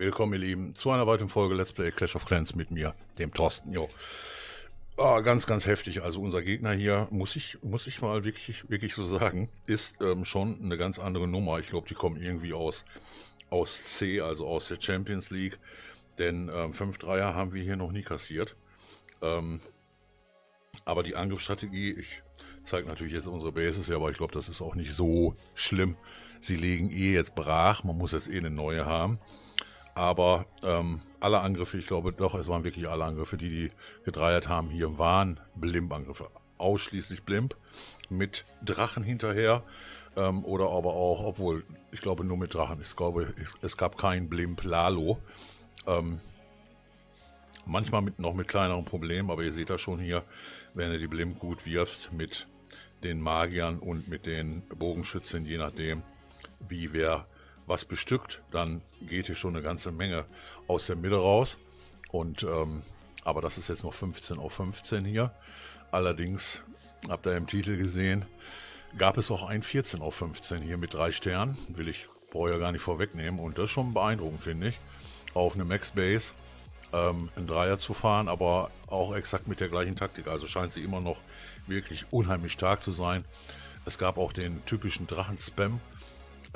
Willkommen, ihr Lieben, zu einer weiteren Folge Let's Play Clash of Clans mit mir, dem Thorsten. Jo. Ah, ganz, ganz heftig. Also unser Gegner hier, muss ich, muss ich mal wirklich, wirklich so sagen, ist ähm, schon eine ganz andere Nummer. Ich glaube, die kommen irgendwie aus, aus C, also aus der Champions League. Denn ähm, 5-3er haben wir hier noch nie kassiert. Ähm, aber die Angriffsstrategie, ich zeige natürlich jetzt unsere Bases, ja, aber ich glaube, das ist auch nicht so schlimm. Sie legen eh jetzt brach, man muss jetzt eh eine neue haben. Aber ähm, alle Angriffe, ich glaube doch, es waren wirklich alle Angriffe, die die gedreiert haben hier, waren Blimp-Angriffe. Ausschließlich Blimp mit Drachen hinterher. Ähm, oder aber auch, obwohl, ich glaube nur mit Drachen. Ich glaube, es, es gab kein Blimp Lalo. Ähm, manchmal mit, noch mit kleineren Problemen, aber ihr seht das schon hier, wenn du die Blimp gut wirfst mit den Magiern und mit den Bogenschützen, je nachdem, wie wer was bestückt, dann geht hier schon eine ganze Menge aus der Mitte raus. Und ähm, aber das ist jetzt noch 15 auf 15 hier. Allerdings, habt ihr im Titel gesehen, gab es auch ein 14 auf 15 hier mit drei Sternen. Will ich brauche ja gar nicht vorwegnehmen. Und das ist schon beeindruckend, finde ich. Auf eine Max Base ähm, einen Dreier zu fahren, aber auch exakt mit der gleichen Taktik. Also scheint sie immer noch wirklich unheimlich stark zu sein. Es gab auch den typischen Drachen-Spam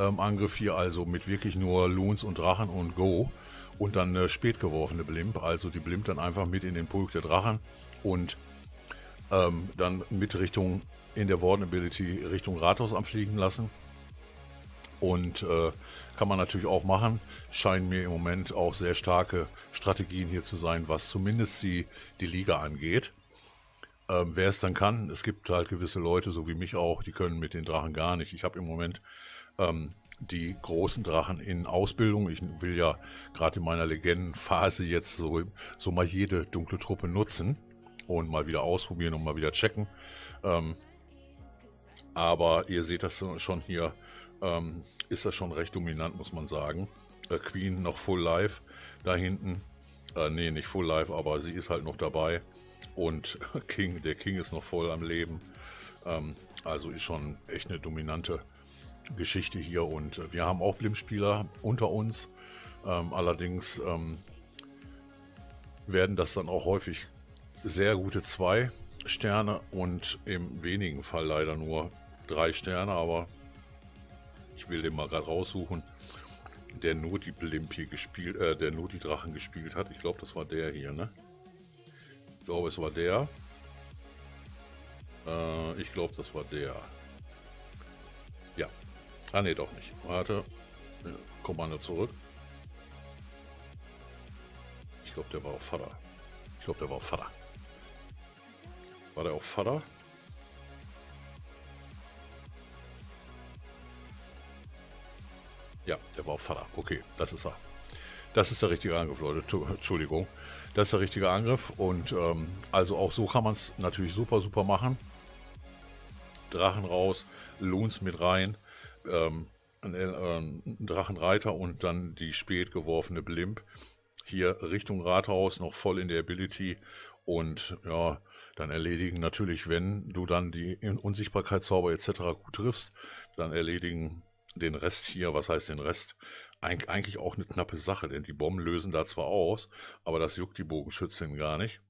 ähm, Angriff hier, also mit wirklich nur Loons und Drachen und Go. Und dann eine spät geworfene Blimp, also die Blimp dann einfach mit in den Pulk der Drachen und ähm, dann mit Richtung in der Warden Ability Richtung Rathaus am Fliegen lassen. Und äh, kann man natürlich auch machen. Scheinen mir im Moment auch sehr starke Strategien hier zu sein, was zumindest die, die Liga angeht. Ähm, wer es dann kann, es gibt halt gewisse Leute, so wie mich auch, die können mit den Drachen gar nicht. Ich habe im Moment ähm, die großen Drachen in Ausbildung. Ich will ja gerade in meiner Legendenphase jetzt so, so mal jede dunkle Truppe nutzen und mal wieder ausprobieren und mal wieder checken. Ähm, aber ihr seht das schon hier, ähm, ist das schon recht dominant, muss man sagen. Äh, Queen noch full live da hinten. Äh, nee, nicht full live, aber sie ist halt noch dabei. Und King, der King ist noch voll am Leben. Ähm, also ist schon echt eine dominante Geschichte hier und äh, wir haben auch Blimspieler unter uns. Ähm, allerdings ähm, werden das dann auch häufig sehr gute zwei Sterne und im wenigen Fall leider nur drei Sterne, aber ich will den mal gerade raussuchen, der nur die Blimp hier gespielt, äh, der nur die Drachen gespielt hat. Ich glaube, das war der hier, ne? Ich glaube, es war der. Äh, ich glaube, das war der. Ah ne, doch nicht. Warte. Kommando zurück. Ich glaube, der war auf Vater. Ich glaube, der war auf Vater. War der auf Vater? Ja, der war auf Vater. Okay, das ist er. Das ist der richtige Angriff, Leute. Entschuldigung. Das ist der richtige Angriff. Und ähm, also auch so kann man es natürlich super, super machen. Drachen raus, Loons mit rein ähm, ein, äh, Drachenreiter und dann die spät geworfene Blimp. Hier Richtung Rathaus noch voll in der Ability und ja, dann erledigen natürlich, wenn du dann die Unsichtbarkeitszauber etc. gut triffst, dann erledigen den Rest hier, was heißt den Rest? Eig eigentlich auch eine knappe Sache, denn die Bomben lösen da zwar aus, aber das juckt die Bogenschützin gar nicht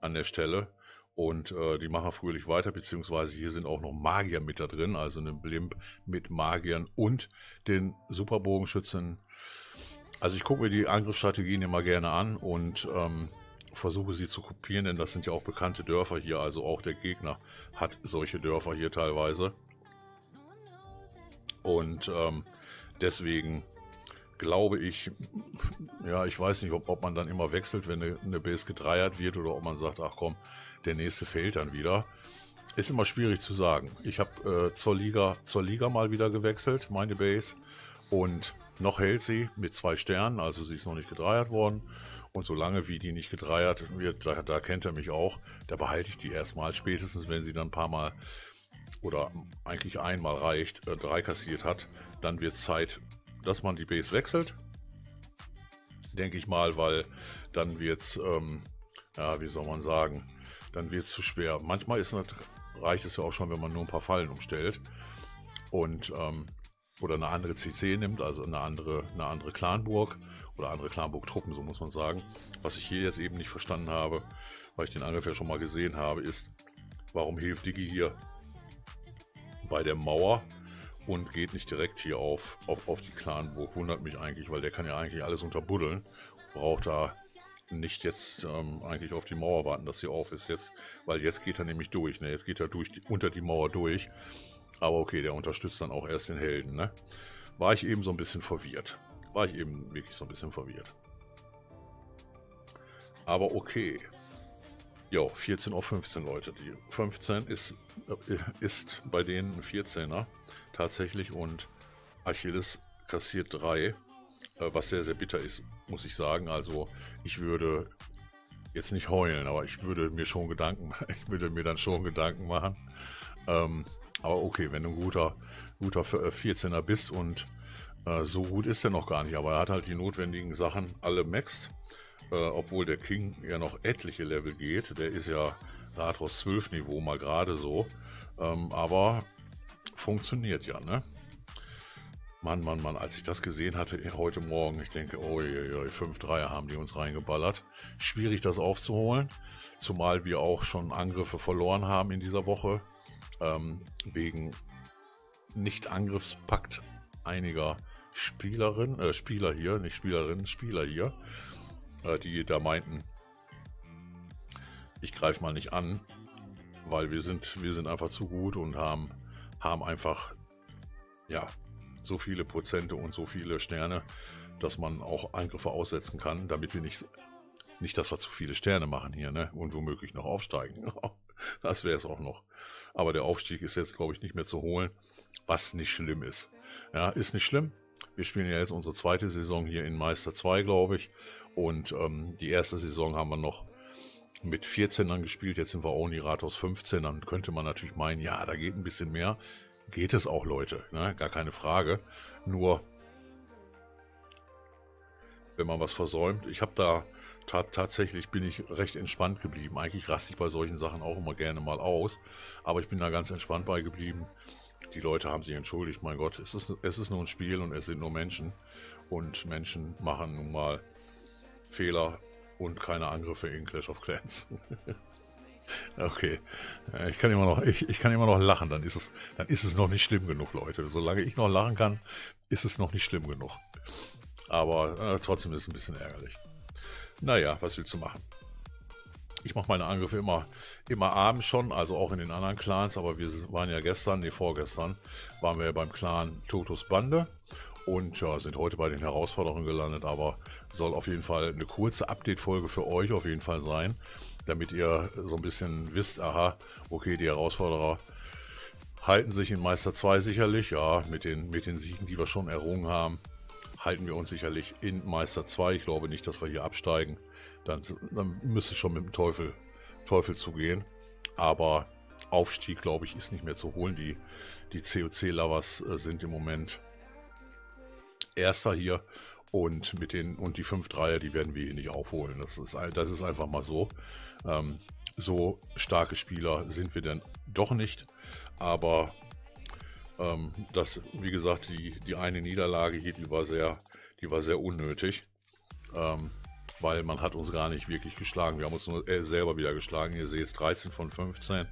an der Stelle. Und äh, die machen fröhlich weiter, beziehungsweise hier sind auch noch Magier mit da drin, also eine Blimp mit Magiern und den Superbogenschützen. Also ich gucke mir die Angriffsstrategien immer gerne an und ähm, versuche sie zu kopieren, denn das sind ja auch bekannte Dörfer hier, also auch der Gegner hat solche Dörfer hier teilweise. Und ähm, deswegen glaube ich, ja, ich weiß nicht, ob, ob man dann immer wechselt, wenn eine, eine Base gedreiert wird oder ob man sagt, ach komm, der nächste fehlt dann wieder. Ist immer schwierig zu sagen. Ich habe äh, zur, Liga, zur Liga mal wieder gewechselt, meine Base. Und noch hält sie mit zwei Sternen, also sie ist noch nicht gedreiert worden. Und solange wie die nicht gedreiert wird, da, da kennt er mich auch, da behalte ich die erstmal. Spätestens, wenn sie dann ein paar Mal oder eigentlich einmal reicht, äh, drei kassiert hat, dann wird es Zeit, dass man die Base wechselt. Denke ich mal, weil dann wird es, ähm, ja, wie soll man sagen, dann wird es zu schwer. Manchmal ist, reicht es ja auch schon, wenn man nur ein paar Fallen umstellt. Und ähm, oder eine andere CC nimmt, also eine andere, eine andere Clanburg oder andere Clanburg-Truppen, so muss man sagen. Was ich hier jetzt eben nicht verstanden habe, weil ich den Angriff ja schon mal gesehen habe, ist, warum hilft Diggi hier bei der Mauer und geht nicht direkt hier auf, auf, auf die Clanburg. Wundert mich eigentlich, weil der kann ja eigentlich alles unterbuddeln. Braucht da nicht jetzt ähm, eigentlich auf die Mauer warten, dass sie auf ist jetzt, weil jetzt geht er nämlich durch, ne? Jetzt geht er durch unter die Mauer durch. Aber okay, der unterstützt dann auch erst den Helden, ne? War ich eben so ein bisschen verwirrt. War ich eben wirklich so ein bisschen verwirrt. Aber okay. Jo, 14 auf 15 Leute. Die 15 ist, äh, ist bei denen ein 14er tatsächlich und Achilles kassiert 3, äh, was sehr, sehr bitter ist, muss ich sagen. Also ich würde jetzt nicht heulen, aber ich würde mir schon Gedanken, ich würde mir dann schon Gedanken machen. Ähm, aber okay, wenn du ein guter, guter 14er äh, bist und äh, so gut ist er noch gar nicht, aber er hat halt die notwendigen Sachen alle maxed äh, obwohl der King ja noch etliche Level geht. Der ist ja Rathaus 12 Niveau mal gerade so. Ähm, aber funktioniert ja, ne? Mann, Mann, Mann, als ich das gesehen hatte heute Morgen, ich denke, oh je, 5 Dreier haben die uns reingeballert. Schwierig das aufzuholen, zumal wir auch schon Angriffe verloren haben in dieser Woche, ähm, wegen Nicht-Angriffspakt einiger Spielerinnen, äh, Spieler hier, nicht Spielerinnen, Spieler hier äh, die da meinten, ich greife mal nicht an, weil wir sind, wir sind einfach zu gut und haben, haben einfach, ja, so viele Prozente und so viele Sterne, dass man auch Angriffe aussetzen kann, damit wir nicht, nicht, dass wir zu viele Sterne machen hier, ne, und womöglich noch aufsteigen. das wäre es auch noch. Aber der Aufstieg ist jetzt, glaube ich, nicht mehr zu holen, was nicht schlimm ist. Ja, ist nicht schlimm. Wir spielen ja jetzt unsere zweite Saison hier in Meister 2, glaube ich. Und ähm, die erste Saison haben wir noch mit 14ern gespielt, jetzt sind wir Only Rathaus 15, dann könnte man natürlich meinen, ja, da geht ein bisschen mehr. Geht es auch, Leute, ne? gar keine Frage. Nur, wenn man was versäumt, ich habe da ta tatsächlich bin ich recht entspannt geblieben. Eigentlich raste ich bei solchen Sachen auch immer gerne mal aus, aber ich bin da ganz entspannt bei geblieben. Die Leute haben sich entschuldigt, mein Gott, es ist, es ist nur ein Spiel und es sind nur Menschen. Und Menschen machen nun mal Fehler und keine Angriffe in Clash of Clans. okay, ich kann immer noch, ich, ich kann immer noch lachen, dann ist es, dann ist es noch nicht schlimm genug, Leute. Solange ich noch lachen kann, ist es noch nicht schlimm genug. Aber äh, trotzdem ist es ein bisschen ärgerlich. Naja, was willst du machen? Ich mache meine Angriffe immer, immer abends schon, also auch in den anderen Clans, aber wir waren ja gestern, nee, vorgestern, waren wir beim Clan Totus Bande und ja, sind heute bei den Herausforderungen gelandet, aber soll auf jeden Fall eine kurze Update-Folge für euch auf jeden Fall sein, damit ihr so ein bisschen wisst, aha, okay, die Herausforderer halten sich in Meister 2 sicherlich, ja, mit den, mit den Siegen, die wir schon errungen haben, halten wir uns sicherlich in Meister 2. Ich glaube nicht, dass wir hier absteigen. Dann, dann müsste es schon mit dem Teufel, Teufel zugehen. Aber Aufstieg, glaube ich, ist nicht mehr zu holen. Die, die COC-Lovers äh, sind im Moment Erster hier und mit den und die 5 Dreier, die werden wir hier nicht aufholen. Das ist, das ist einfach mal so. Ähm, so starke Spieler sind wir denn doch nicht. Aber ähm, das, wie gesagt, die, die eine Niederlage hier, die war sehr, die war sehr unnötig. Ähm, weil man hat uns gar nicht wirklich geschlagen. Wir haben uns nur äh, selber wieder geschlagen. Ihr seht 13 von 15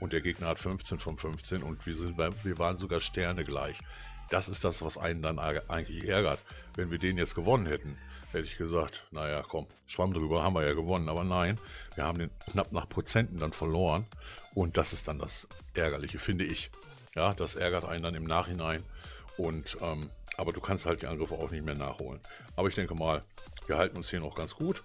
und der Gegner hat 15 von 15 und wir, sind, wir waren sogar Sterne gleich. Das ist das, was einen dann eigentlich ärgert. Wenn wir den jetzt gewonnen hätten, hätte ich gesagt, naja, komm, schwamm drüber, haben wir ja gewonnen. Aber nein, wir haben den knapp nach Prozenten dann verloren. Und das ist dann das Ärgerliche, finde ich. Ja, das ärgert einen dann im Nachhinein. Und, ähm, aber du kannst halt die Angriffe auch nicht mehr nachholen. Aber ich denke mal, wir halten uns hier noch ganz gut.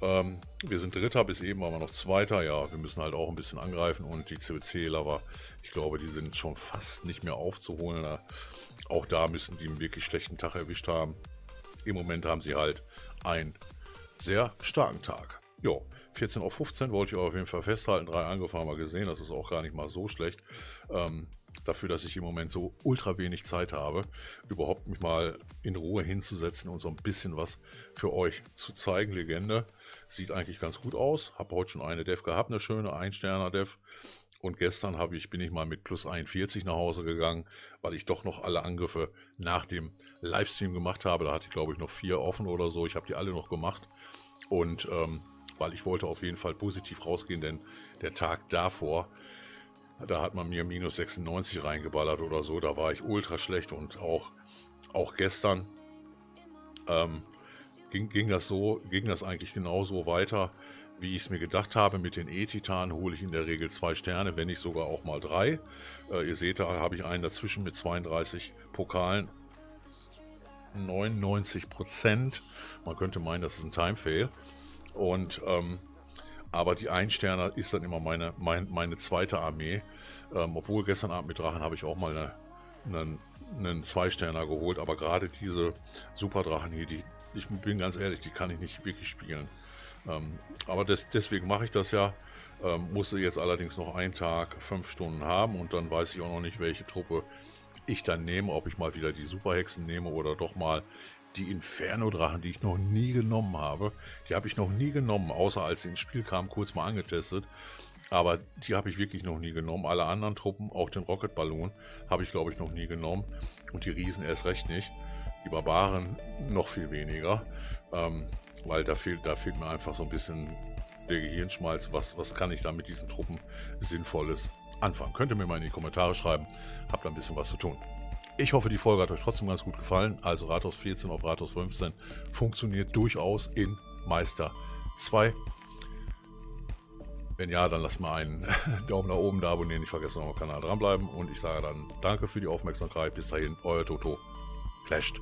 Ähm, wir sind Dritter, bis eben wir noch Zweiter. Ja, wir müssen halt auch ein bisschen angreifen und die CBC-Lover, ich glaube, die sind schon fast nicht mehr aufzuholen. Auch da müssen die einen wirklich schlechten Tag erwischt haben. Im Moment haben sie halt einen sehr starken Tag. Jo, 14 auf 15 wollte ich auf jeden Fall festhalten. Drei Angriffe haben wir gesehen, das ist auch gar nicht mal so schlecht. Ähm, dafür, dass ich im Moment so ultra wenig Zeit habe, überhaupt mich mal in Ruhe hinzusetzen und so ein bisschen was für euch zu zeigen. Legende Sieht eigentlich ganz gut aus. Habe heute schon eine Dev gehabt, eine schöne Einsterner Dev. und gestern habe ich, bin ich mal mit plus 41 nach Hause gegangen, weil ich doch noch alle Angriffe nach dem Livestream gemacht habe. Da hatte ich, glaube ich, noch vier offen oder so. Ich habe die alle noch gemacht. Und ähm, weil ich wollte auf jeden Fall positiv rausgehen, denn der Tag davor, da hat man mir minus 96 reingeballert oder so. Da war ich ultra schlecht und auch, auch gestern ähm, ging, ging das so, ging das eigentlich genauso weiter wie ich es mir gedacht habe, mit den E-Titanen hole ich in der Regel zwei Sterne, wenn nicht sogar auch mal drei. Äh, ihr seht, da habe ich einen dazwischen mit 32 Pokalen. 99 Prozent. Man könnte meinen, das ist ein Time-Fail. Und ähm, aber die Einsterner ist dann immer meine, mein, meine zweite Armee. Ähm, obwohl gestern Abend mit Drachen habe ich auch mal eine, einen, einen Zwei-Sterner geholt. Aber gerade diese Superdrachen hier, die, ich bin ganz ehrlich, die kann ich nicht wirklich spielen. Ähm, aber das, deswegen mache ich das ja. Ähm, musste jetzt allerdings noch einen Tag fünf Stunden haben und dann weiß ich auch noch nicht, welche Truppe ich dann nehme, ob ich mal wieder die Superhexen nehme oder doch mal die Inferno-Drachen, die ich noch nie genommen habe. Die habe ich noch nie genommen, außer als sie ins Spiel kamen, kurz mal angetestet. Aber die habe ich wirklich noch nie genommen. Alle anderen Truppen, auch den Rocket Ballon, habe ich glaube ich noch nie genommen. Und die Riesen erst recht nicht. Die Barbaren noch viel weniger. Ähm, weil da fehlt, da fehlt mir einfach so ein bisschen der Gehirnschmalz. Was, was kann ich da mit diesen Truppen Sinnvolles anfangen? Könnt ihr mir mal in die Kommentare schreiben. Habt da ein bisschen was zu tun. Ich hoffe, die Folge hat euch trotzdem ganz gut gefallen. Also Rathaus 14 auf Rathaus 15 funktioniert durchaus in Meister 2. Wenn ja, dann lasst mal einen Daumen nach oben da abonnieren. Nicht vergessen, auf dem Kanal dranbleiben. Und ich sage dann danke für die Aufmerksamkeit. Bis dahin, euer Toto. Cześć.